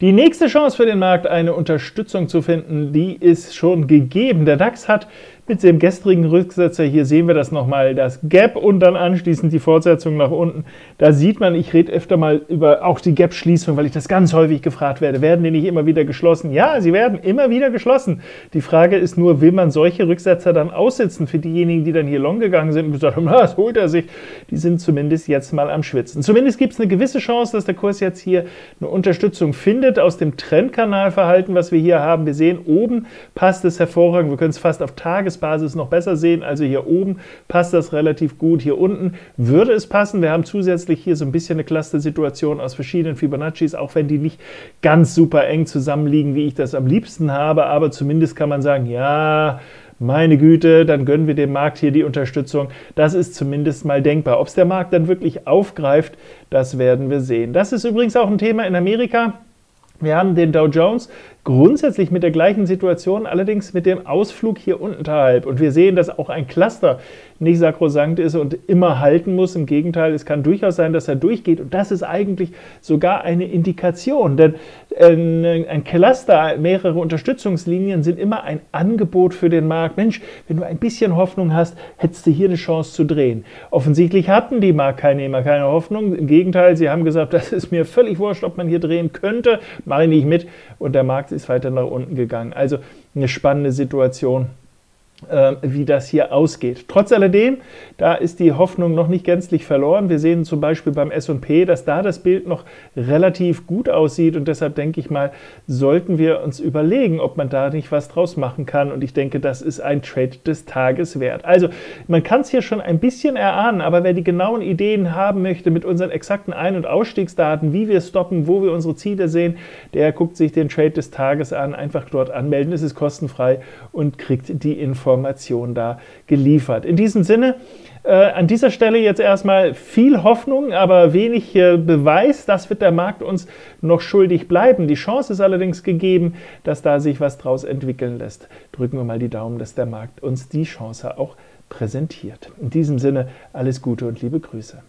Die nächste Chance für den Markt, eine Unterstützung zu finden, die ist schon gegeben. Der DAX hat mit dem gestrigen Rücksetzer, hier sehen wir das nochmal, das Gap und dann anschließend die Fortsetzung nach unten. Da sieht man, ich rede öfter mal über auch die Gap-Schließung, weil ich das ganz häufig gefragt werde. Werden die nicht immer wieder geschlossen? Ja, sie werden immer wieder geschlossen. Die Frage ist nur, will man solche Rücksetzer dann aussitzen für diejenigen, die dann hier long gegangen sind und gesagt haben, na, das holt er sich. Die sind zumindest jetzt mal am Schwitzen. Zumindest gibt es eine gewisse Chance, dass der Kurs jetzt hier eine Unterstützung findet aus dem Trendkanalverhalten, was wir hier haben. Wir sehen, oben passt es hervorragend. Wir können es fast auf Tages Tagesbasis noch besser sehen. Also hier oben passt das relativ gut. Hier unten würde es passen. Wir haben zusätzlich hier so ein bisschen eine Cluster-Situation aus verschiedenen Fibonaccis, auch wenn die nicht ganz super eng zusammenliegen, wie ich das am liebsten habe. Aber zumindest kann man sagen, ja, meine Güte, dann gönnen wir dem Markt hier die Unterstützung. Das ist zumindest mal denkbar. Ob es der Markt dann wirklich aufgreift, das werden wir sehen. Das ist übrigens auch ein Thema in Amerika. Wir haben den Dow Jones grundsätzlich mit der gleichen Situation, allerdings mit dem Ausflug hier unterhalb. Und wir sehen, dass auch ein Cluster nicht sakrosankt ist und immer halten muss. Im Gegenteil, es kann durchaus sein, dass er durchgeht. Und das ist eigentlich sogar eine Indikation. Denn äh, ein Cluster, mehrere Unterstützungslinien sind immer ein Angebot für den Markt. Mensch, wenn du ein bisschen Hoffnung hast, hättest du hier eine Chance zu drehen. Offensichtlich hatten die Marktteilnehmer keine Hoffnung. Im Gegenteil, sie haben gesagt, das ist mir völlig wurscht, ob man hier drehen könnte. Mache ich nicht mit. Und der Markt ist weiter nach unten gegangen. Also eine spannende Situation. Ähm, wie das hier ausgeht. Trotz alledem, da ist die Hoffnung noch nicht gänzlich verloren. Wir sehen zum Beispiel beim S&P, dass da das Bild noch relativ gut aussieht und deshalb denke ich mal, sollten wir uns überlegen, ob man da nicht was draus machen kann und ich denke, das ist ein Trade des Tages wert. Also man kann es hier schon ein bisschen erahnen, aber wer die genauen Ideen haben möchte mit unseren exakten Ein- und Ausstiegsdaten, wie wir stoppen, wo wir unsere Ziele sehen, der guckt sich den Trade des Tages an, einfach dort anmelden, es ist kostenfrei und kriegt die Informationen Information da geliefert. In diesem Sinne, äh, an dieser Stelle jetzt erstmal viel Hoffnung, aber wenig äh, Beweis. Das wird der Markt uns noch schuldig bleiben. Die Chance ist allerdings gegeben, dass da sich was draus entwickeln lässt. Drücken wir mal die Daumen, dass der Markt uns die Chance auch präsentiert. In diesem Sinne alles Gute und liebe Grüße.